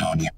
Antonia.